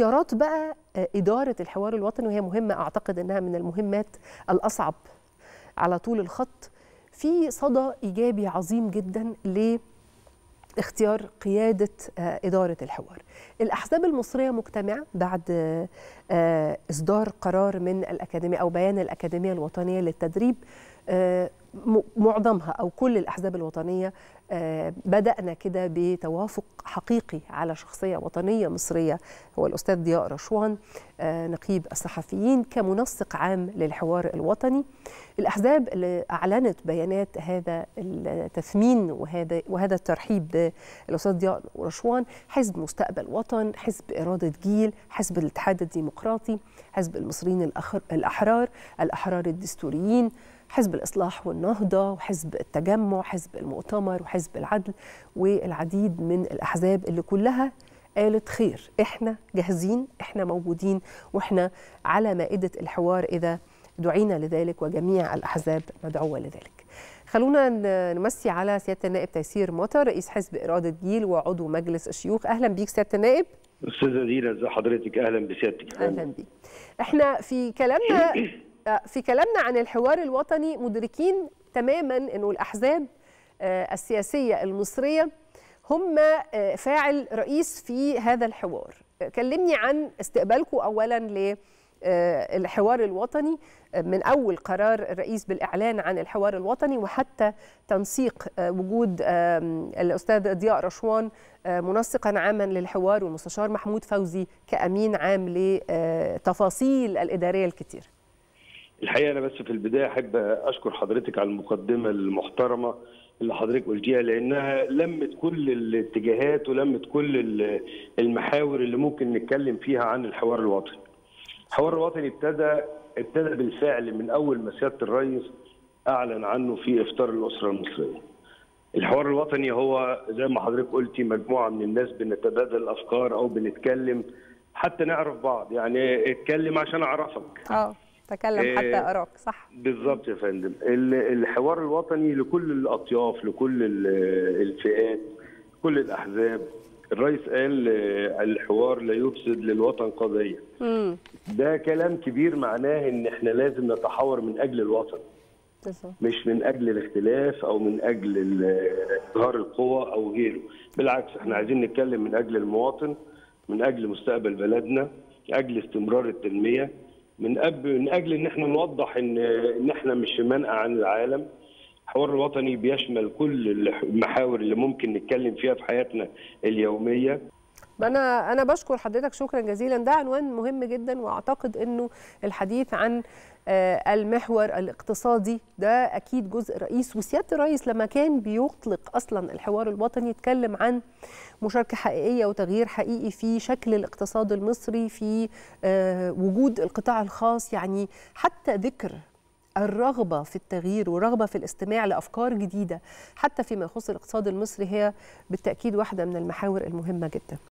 اختيارات بقى إدارة الحوار الوطني وهي مهمة أعتقد أنها من المهمات الأصعب على طول الخط. في صدى إيجابي عظيم جدا لاختيار قيادة إدارة الحوار. الأحزاب المصرية مجتمعة بعد إصدار قرار من الأكاديمية أو بيان الأكاديمية الوطنية للتدريب معظمها أو كل الأحزاب الوطنية بدأنا كده بتوافق حقيقي على شخصية وطنية مصرية هو الأستاذ ضياء رشوان نقيب الصحفيين كمنسق عام للحوار الوطني. الأحزاب اللي أعلنت بيانات هذا التثمين وهذا وهذا الترحيب بالأستاذ ضياء رشوان حزب مستقبل وطن حزب إرادة جيل حزب الاتحاد الديمقراطي حزب المصريين الأحرار الأحرار الدستوريين حزب الإصلاح والنهضة وحزب التجمع حزب المؤتمر وحزب العدل والعديد من الأحزاب اللي كلها قالت خير. إحنا جاهزين إحنا موجودين وإحنا على مائدة الحوار إذا دعينا لذلك وجميع الأحزاب مدعوة لذلك. خلونا نمسي على سيادة النائب تيسير مطر رئيس حزب إرادة جيل وعضو مجلس الشيوخ. أهلا بيك سيادة النائب. أستاذة دينا ازي حضرتك؟ أهلا بسيادتك. أهلا بيك. إحنا في كلامنا في كلامنا عن الحوار الوطني مدركين تماما إنه الأحزاب السياسية المصرية هم فاعل رئيس في هذا الحوار. كلمني عن استقبالكم اولا للحوار الوطني من أول قرار الرئيس بالإعلان عن الحوار الوطني وحتى تنسيق وجود الأستاذ ضياء رشوان منسقا عاما للحوار والمستشار محمود فوزي كأمين عام لتفاصيل الإدارية الكتير. الحقيقة أنا بس في البداية أحب أشكر حضرتك على المقدمة المحترمة اللي حضرتك قلتيها لأنها لمت كل الاتجاهات ولمت كل المحاور اللي ممكن نتكلم فيها عن الحوار الوطني. الحوار الوطني ابتدى ابتدى بالفعل من أول ما سيادة الرئيس أعلن عنه في إفطار الأسرة المصرية. الحوار الوطني هو زي ما حضرتك قلتي مجموعة من الناس بنتبادل أفكار أو بنتكلم حتى نعرف بعض يعني اتكلم عشان أعرفك. آه تكلم حتى أراك صح؟ بالظبط يا فندم. الحوار الوطني لكل الأطياف لكل الفئات كل الأحزاب. الرئيس قال الحوار لا يفسد للوطن قضية. مم. ده كلام كبير معناه إن إحنا لازم نتحاور من أجل الوطن. مش من أجل الاختلاف أو من أجل إظهار القوى أو غيره. بالعكس إحنا عايزين نتكلم من أجل المواطن من أجل مستقبل بلدنا من أجل استمرار التنمية. من أب من أجل إن إحنا نوضح ان إن إحنا مش في منأى عن العالم الحوار الوطني بيشمل كل المحاور اللي ممكن نتكلم فيها في حياتنا اليومية. أنا أنا بشكر حضرتك شكرا جزيلا. ده عنوان مهم جدا وأعتقد إنه الحديث عن المحور الاقتصادي ده أكيد جزء رئيس وسيادة الرئيس لما كان بيطلق أصلا الحوار الوطني يتكلم عن مشاركة حقيقية وتغيير حقيقي في شكل الاقتصاد المصري في وجود القطاع الخاص. يعني حتى ذكر الرغبة في التغيير والرغبه في الاستماع لأفكار جديدة حتى فيما يخص الاقتصاد المصري هي بالتأكيد واحدة من المحاور المهمة جدا.